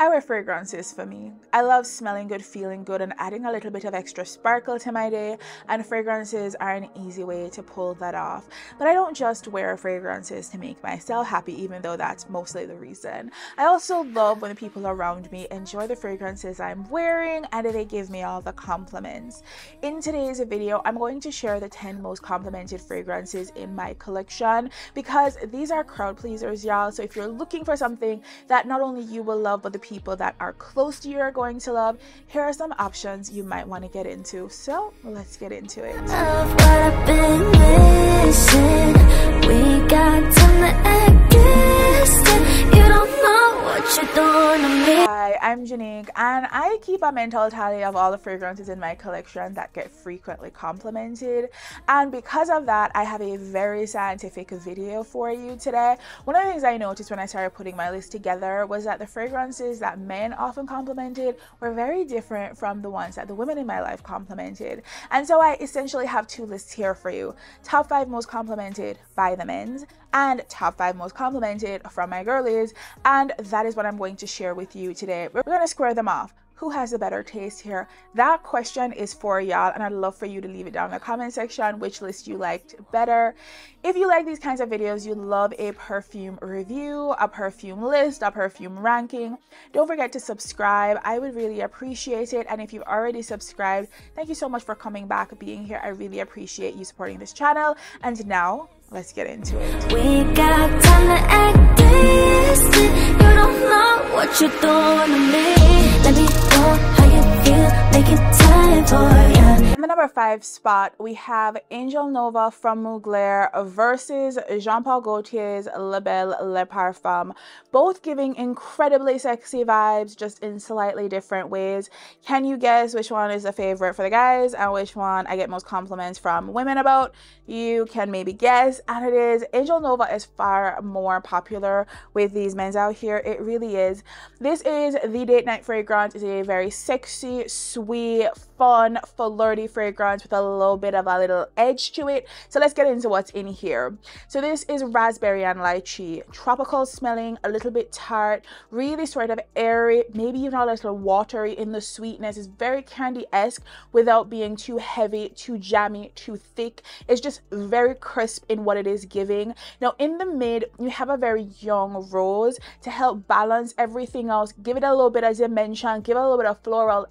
I wear fragrances for me. I love smelling good, feeling good, and adding a little bit of extra sparkle to my day, and fragrances are an easy way to pull that off. But I don't just wear fragrances to make myself happy, even though that's mostly the reason. I also love when the people around me enjoy the fragrances I'm wearing and they give me all the compliments. In today's video, I'm going to share the 10 most complimented fragrances in my collection because these are crowd pleasers, y'all. So if you're looking for something that not only you will love, but the people that are close to you are going to love, here are some options you might want to get into. So let's get into it. Hi, I'm Jeanique, and I keep a mental tally of all the fragrances in my collection that get frequently complimented. And because of that, I have a very scientific video for you today. One of the things I noticed when I started putting my list together was that the fragrances that men often complimented were very different from the ones that the women in my life complimented. And so I essentially have two lists here for you top five most complimented by the men's and top five most complimented from my girlies. And that is what I'm going to share with you today. We're going to square them off who has a better taste here? That question is for y'all, and I'd love for you to leave it down in the comment section which list you liked better. If you like these kinds of videos, you love a perfume review, a perfume list, a perfume ranking, don't forget to subscribe. I would really appreciate it. And if you've already subscribed, thank you so much for coming back, being here. I really appreciate you supporting this channel. And now, let's get into it. We got time to act You don't know what you're doing to me. Let me know In the number five spot, we have Angel Nova from Mugler versus Jean Paul Gaultier's La Belle Le Parfum. Both giving incredibly sexy vibes, just in slightly different ways. Can you guess which one is a favorite for the guys and which one I get most compliments from women about? You can maybe guess and it is Angel Nova is far more popular with these men's out here. It really is. This is the date night fragrance. It's a very sexy, sweet, fun, flirty fragrance with a little bit of a little edge to it. So let's get into what's in here. So this is raspberry and lychee, tropical smelling, a little bit tart, really sort of airy, maybe even a little watery in the sweetness. It's very candy-esque without being too heavy, too jammy, too thick. It's just very crisp in what it is giving. Now in the mid, you have a very young rose to help balance everything else, give it a little bit of dimension, give it a little bit of floral.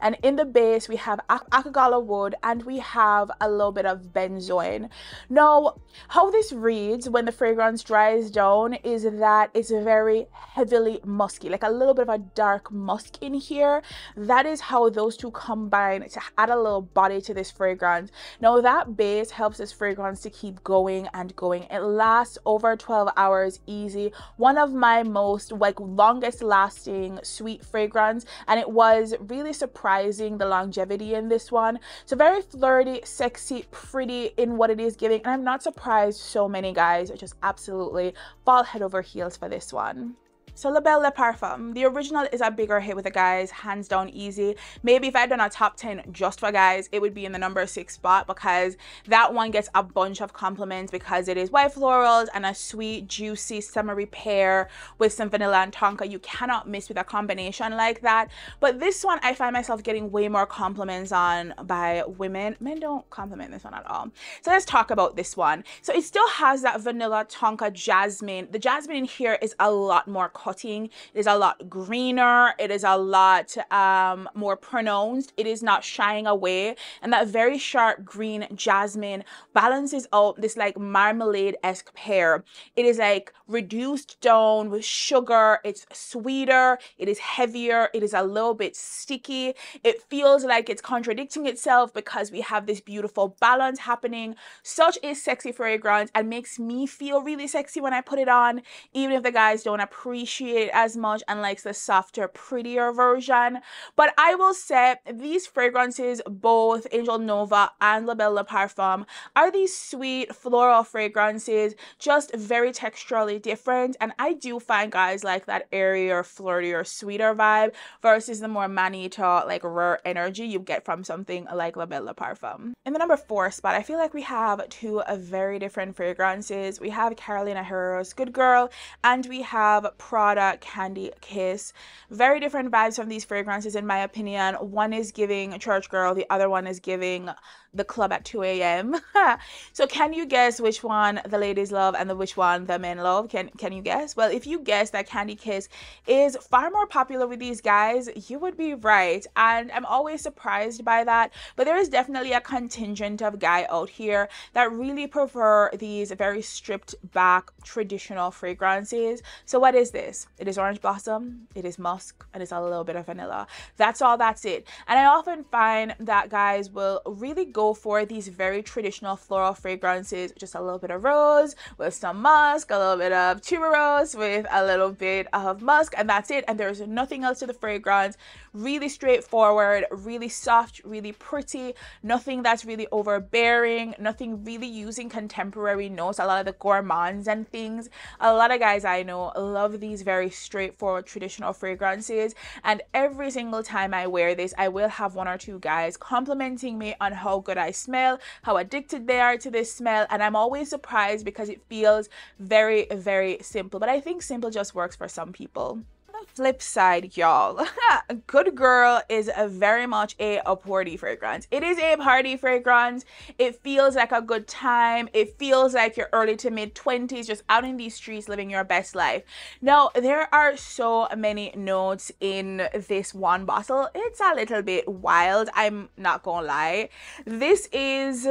And in the base, we have Akigalawood and we have a little bit of benzoin. Now, how this reads when the fragrance dries down is that it's very heavily musky, like a little bit of a dark musk in here. That is how those two combine to add a little body to this fragrance. Now that base helps this fragrance to keep going and going. It lasts over 12 hours easy. One of my most like longest lasting sweet fragrance and it was really surprising the longevity in this one. So very flirty, sexy, pretty in what it is giving and I'm not surprised so many guys just absolutely fall head over heels for this one. So La Belle Le Parfum, the original is a bigger hit with the guys, hands down easy. Maybe if I'd done a top 10 just for guys, it would be in the number six spot because that one gets a bunch of compliments because it is white florals and a sweet, juicy, summery pear with some vanilla and tonka. You cannot miss with a combination like that. But this one, I find myself getting way more compliments on by women. Men don't compliment this one at all. So let's talk about this one. So it still has that vanilla, tonka, jasmine. The jasmine in here is a lot more cutting. It is a lot greener. It is a lot um, more pronounced. It is not shying away. And that very sharp green jasmine balances out this like marmalade-esque pear. It is like reduced down with sugar. It's sweeter. It is heavier. It is a little bit sticky. It feels like it's contradicting itself because we have this beautiful balance happening. Such a sexy fragrance and makes me feel really sexy when I put it on, even if the guys don't appreciate appreciate as much and likes the softer, prettier version. But I will say these fragrances, both Angel Nova and La Belle Parfum, are these sweet floral fragrances, just very texturally different. And I do find guys like that airier, flirtier, sweeter vibe versus the more manito, like rare energy you get from something like La Belle Parfum. In the number four spot, I feel like we have two very different fragrances. We have Carolina Herrera's Good Girl and we have Pro Prada Candy Kiss. Very different vibes from these fragrances in my opinion. One is giving church girl, the other one is giving the club at 2 a.m. so can you guess which one the ladies love and the which one the men love? Can can you guess? Well, if you guess that Candy Kiss is far more popular with these guys, you would be right. And I'm always surprised by that. But there is definitely a contingent of guy out here that really prefer these very stripped back traditional fragrances. So what is this? It is orange blossom, it is musk, and it's a little bit of vanilla. That's all that's it. And I often find that guys will really go go for these very traditional floral fragrances, just a little bit of rose with some musk, a little bit of tuberose with a little bit of musk, and that's it. And there's nothing else to the fragrance. Really straightforward, really soft, really pretty, nothing that's really overbearing, nothing really using contemporary notes, a lot of the gourmands and things. A lot of guys I know love these very straightforward traditional fragrances, and every single time I wear this, I will have one or two guys complimenting me on how good good I smell, how addicted they are to this smell. And I'm always surprised because it feels very, very simple. But I think simple just works for some people flip side, y'all, Good Girl is a very much a, a party fragrance. It is a party fragrance. It feels like a good time. It feels like you're early to mid 20s, just out in these streets living your best life. Now, there are so many notes in this one bottle. It's a little bit wild. I'm not gonna lie. This is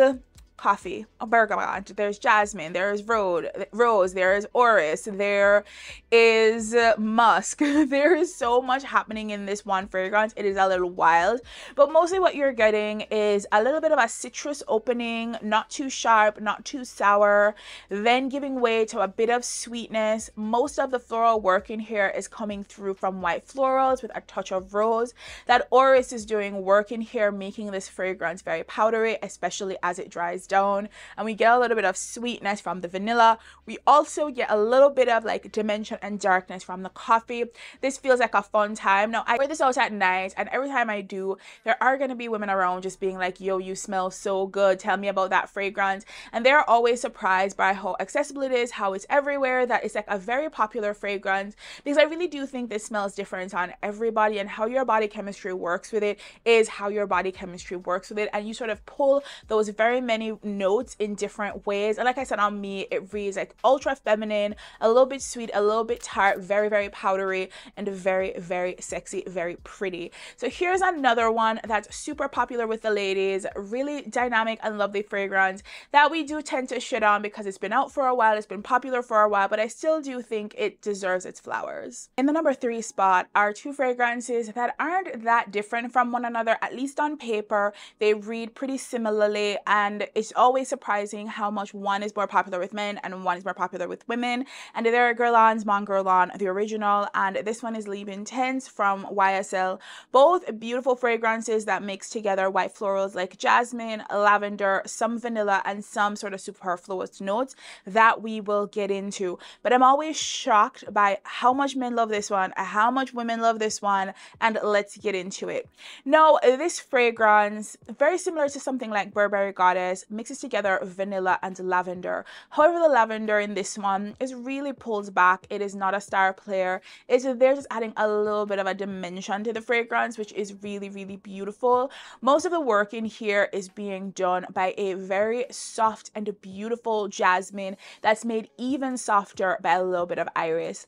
coffee, a bergamot, there's jasmine, there's rose, there's orris, there is musk. there is so much happening in this one fragrance. It is a little wild, but mostly what you're getting is a little bit of a citrus opening, not too sharp, not too sour, then giving way to a bit of sweetness. Most of the floral work in here is coming through from white florals with a touch of rose. That orris is doing work in here, making this fragrance very powdery, especially as it dries and we get a little bit of sweetness from the vanilla. We also get a little bit of like dimension and darkness from the coffee. This feels like a fun time. Now I wear this out at night and every time I do, there are going to be women around just being like, yo, you smell so good. Tell me about that fragrance. And they're always surprised by how accessible it is, how it's everywhere, that it's like a very popular fragrance because I really do think this smells different on everybody and how your body chemistry works with it is how your body chemistry works with it and you sort of pull those very many notes in different ways. And like I said, on me, it reads like ultra feminine, a little bit sweet, a little bit tart, very, very powdery, and very, very sexy, very pretty. So here's another one that's super popular with the ladies, really dynamic and lovely fragrance that we do tend to shit on because it's been out for a while, it's been popular for a while, but I still do think it deserves its flowers. In the number three spot are two fragrances that aren't that different from one another, at least on paper. They read pretty similarly, and it's always surprising how much one is more popular with men and one is more popular with women. And there are Guerlain's Mon Guerlain, the original, and this one is Libre Intense from YSL. Both beautiful fragrances that mix together white florals like jasmine, lavender, some vanilla, and some sort of superfluous notes that we will get into. But I'm always shocked by how much men love this one, how much women love this one, and let's get into it. Now, this fragrance, very similar to something like Burberry Goddess, mixes together vanilla and lavender. However, the lavender in this one is really pulled back. It is not a star player. It's there just adding a little bit of a dimension to the fragrance, which is really, really beautiful. Most of the work in here is being done by a very soft and beautiful jasmine that's made even softer by a little bit of iris.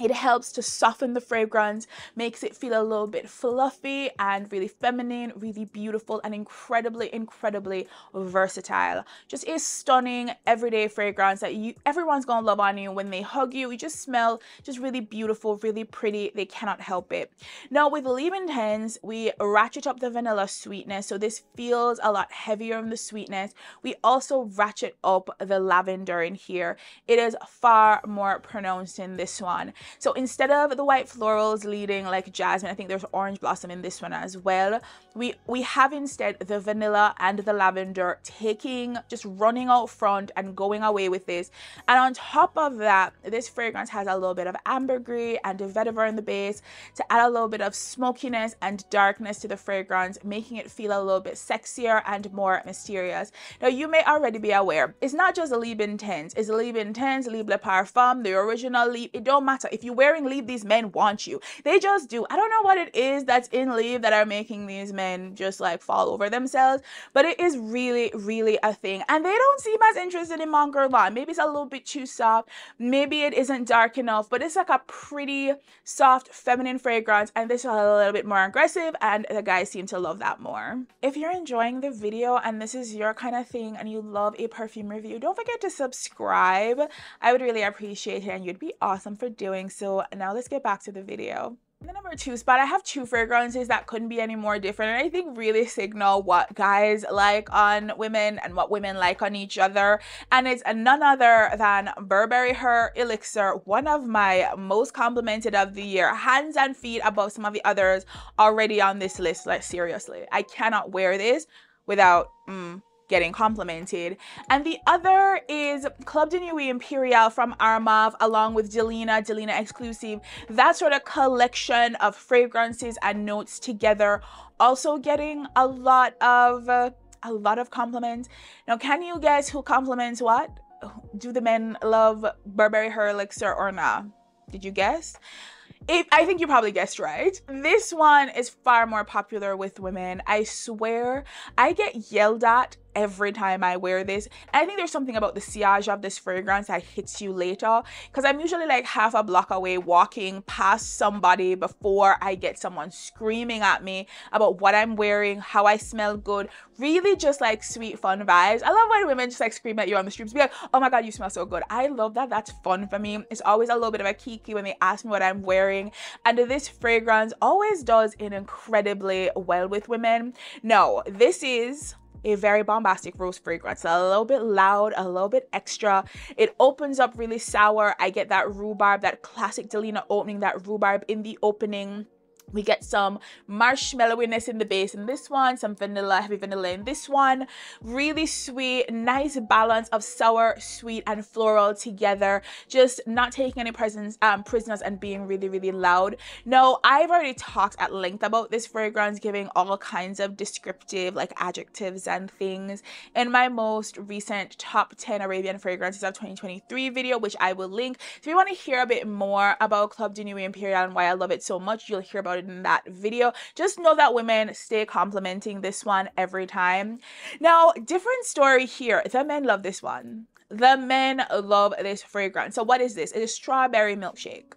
It helps to soften the fragrance, makes it feel a little bit fluffy and really feminine, really beautiful, and incredibly, incredibly versatile. Just a stunning everyday fragrance that you everyone's gonna love on you when they hug you. You just smell just really beautiful, really pretty. They cannot help it. Now with Libre Intense, we ratchet up the vanilla sweetness, so this feels a lot heavier in the sweetness. We also ratchet up the lavender in here. It is far more pronounced in this one. So instead of the white florals leading like jasmine, I think there's orange blossom in this one as well. We we have instead the vanilla and the lavender taking just running out front and going away with this. And on top of that, this fragrance has a little bit of ambergris and a vetiver in the base to add a little bit of smokiness and darkness to the fragrance, making it feel a little bit sexier and more mysterious. Now you may already be aware, it's not just a Libre Intense, it's a Libre Intense, Libre Le Parfum, the original Libre, it don't matter If you're wearing leave, these men want you. They just do. I don't know what it is that's in leave that are making these men just like fall over themselves, but it is really, really a thing. And they don't seem as interested in Mon Guerlain. Maybe it's a little bit too soft. Maybe it isn't dark enough, but it's like a pretty soft, feminine fragrance. And this is a little bit more aggressive, and the guys seem to love that more. If you're enjoying the video and this is your kind of thing and you love a perfume review, don't forget to subscribe. I would really appreciate it and you'd be awesome for doing so. Now let's get back to the video. In the number two spot, I have two fragrances that couldn't be any more different and I think really signal what guys like on women and what women like on each other. And it's none other than Burberry Her Elixir, one of my most complimented of the year, hands and feet above some of the others already on this list. Like seriously, I cannot wear this without mm, getting complimented. And the other is Club de Nuit Imperiale from Armaf along with Delina, Delina Exclusif. That sort of collection of fragrances and notes together. Also getting a lot of, uh, a lot of compliments. Now, can you guess who compliments what? Do the men love Burberry Her Elixir or not? Did you guess? If, I think you probably guessed right. This one is far more popular with women. I swear, I get yelled at every time I wear this. And I think there's something about the sillage of this fragrance that hits you later because I'm usually like half a block away walking past somebody before I get someone screaming at me about what I'm wearing, how I smell good, really just like sweet fun vibes. I love when women just like scream at you on the streets, be like, oh my god, you smell so good. I love that. That's fun for me. It's always a little bit of a kiki when they ask me what I'm wearing. And this fragrance always does it incredibly well with women. No, this is a very bombastic rose fragrance a little bit loud a little bit extra. It opens up really sour. I get that rhubarb that classic delina opening that rhubarb in the opening we get some marshmallowiness in the base in this one, some vanilla, heavy vanilla in this one. Really sweet, nice balance of sour, sweet, and floral together. Just not taking any presence, um, prisoners and being really, really loud. No, I've already talked at length about this fragrance, giving all kinds of descriptive like adjectives and things in my most recent top 10 Arabian fragrances of 2023 video, which I will link. If you want to hear a bit more about Club de Nuit Imperiale and why I love it so much, you'll hear about in that video. Just know that women stay complimenting this one every time. Now, different story here. The men love this one. The men love this fragrance. So what is this? It is strawberry milkshake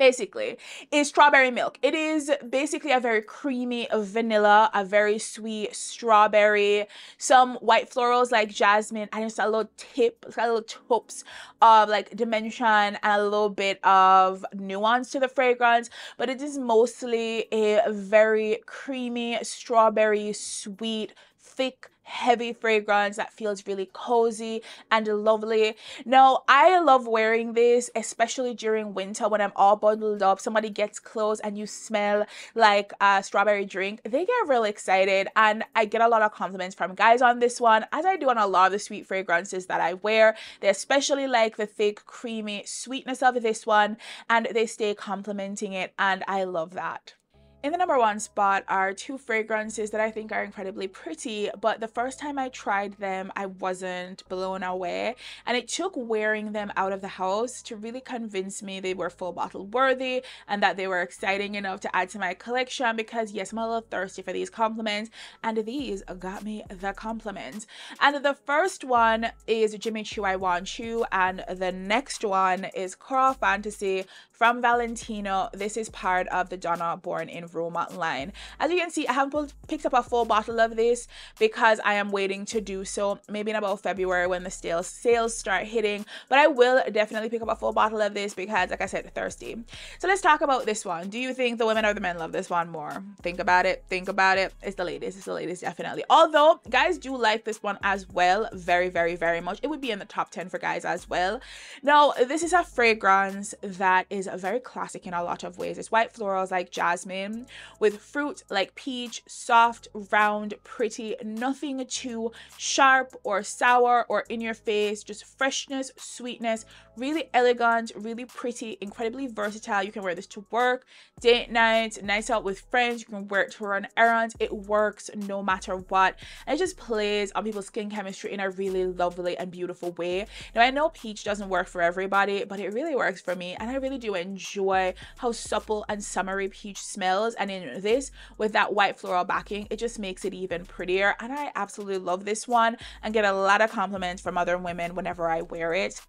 basically is strawberry milk. It is basically a very creamy vanilla a very sweet strawberry some white florals like jasmine and just a little tip a little tips of like dimension and a little bit of nuance to the fragrance but it is mostly a very creamy strawberry sweet thick heavy fragrance that feels really cozy and lovely. Now, I love wearing this, especially during winter when I'm all bundled up. Somebody gets close and you smell like a strawberry drink. They get really excited and I get a lot of compliments from guys on this one, as I do on a lot of the sweet fragrances that I wear. They especially like the thick, creamy sweetness of this one and they stay complimenting it and I love that. In the number one spot are two fragrances that I think are incredibly pretty, but the first time I tried them, I wasn't blown away. And it took wearing them out of the house to really convince me they were full bottle worthy and that they were exciting enough to add to my collection because, yes, I'm a little thirsty for these compliments, and these got me the compliments. And the first one is Jimmy Choo I Want Choo, and the next one is Coral Fantasy from Valentino. This is part of the Donna Born in Roma line. As you can see, I haven't picked up a full bottle of this because I am waiting to do so maybe in about February when the sales sales start hitting. But I will definitely pick up a full bottle of this because, like I said, thirsty. So let's talk about this one. Do you think the women or the men love this one more? Think about it. Think about it. It's the ladies. It's the ladies, definitely. Although guys do like this one as well, very, very, very much. It would be in the top 10 for guys as well. Now, this is a fragrance that is very classic in a lot of ways. It's white florals like jasmine with fruit like peach, soft, round, pretty, nothing too sharp or sour or in your face, just freshness, sweetness, really elegant, really pretty, incredibly versatile. You can wear this to work, date night, nights out with friends. You can wear it to run errands. It works no matter what. And it just plays on people's skin chemistry in a really lovely and beautiful way. Now, I know peach doesn't work for everybody, but it really works for me. And I really do enjoy how supple and summery peach smells. And in this, with that white floral backing, it just makes it even prettier. And I absolutely love this one and get a lot of compliments from other women whenever I wear it.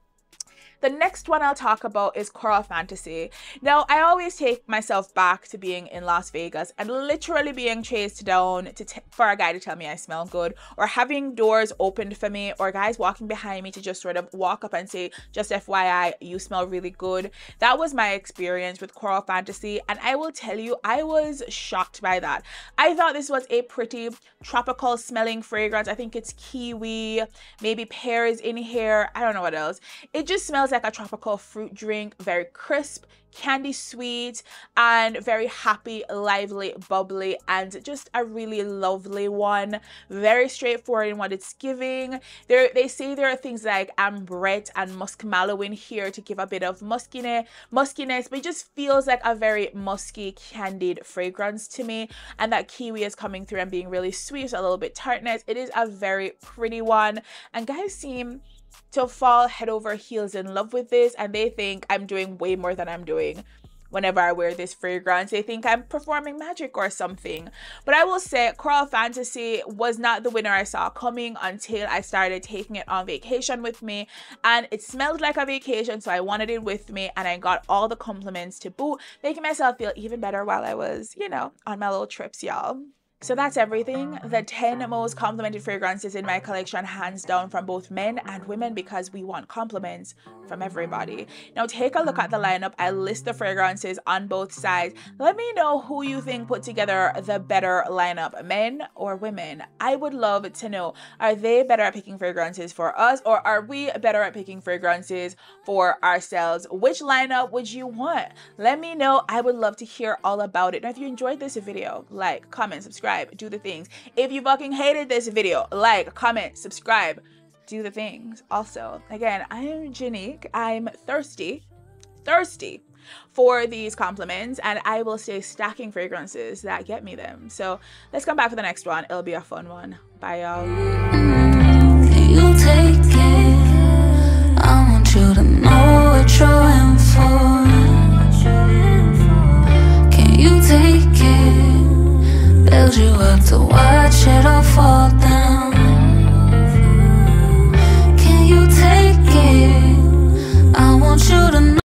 The next one I'll talk about is Coral Fantasy. Now, I always take myself back to being in Las Vegas and literally being chased down to for a guy to tell me I smell good, or having doors opened for me, or guys walking behind me to just sort of walk up and say, just FYI, you smell really good. That was my experience with Coral Fantasy, and I will tell you, I was shocked by that. I thought this was a pretty tropical smelling fragrance. I think it's kiwi, maybe pears in here. I don't know what else. It just smells like a tropical fruit drink, very crisp, candy sweet, and very happy, lively, bubbly, and just a really lovely one. Very straightforward in what it's giving. There, they say there are things like ambrette and musk mallow in here to give a bit of muskiness, muskiness, but it just feels like a very musky, candied fragrance to me. And that kiwi is coming through and being really sweet, a little bit tartness. It is a very pretty one, and guys seem to fall head over heels in love with this and they think I'm doing way more than I'm doing whenever I wear this fragrance. They think I'm performing magic or something. But I will say Coral Fantasy was not the winner I saw coming until I started taking it on vacation with me. And it smelled like a vacation, so I wanted it with me. And I got all the compliments to boot, making myself feel even better while I was, you know, on my little trips, y'all. So that's everything. The 10 most complimented fragrances in my collection, hands down from both men and women because we want compliments from everybody. Now take a look at the lineup. I list the fragrances on both sides. Let me know who you think put together the better lineup, men or women. I would love to know, are they better at picking fragrances for us or are we better at picking fragrances for ourselves? Which lineup would you want? Let me know. I would love to hear all about it. Now if you enjoyed this video, like, comment, subscribe, subscribe, do the things. If you fucking hated this video, like, comment, subscribe, do the things. Also, again, I'm Jeanique. I'm thirsty, thirsty for these compliments and I will stay stacking fragrances that get me them. So let's come back for the next one. It'll be a fun one. Bye y'all build you up to watch it all fall down. Can you take it? I want you to know.